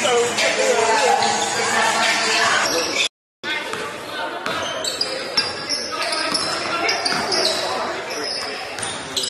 Hello.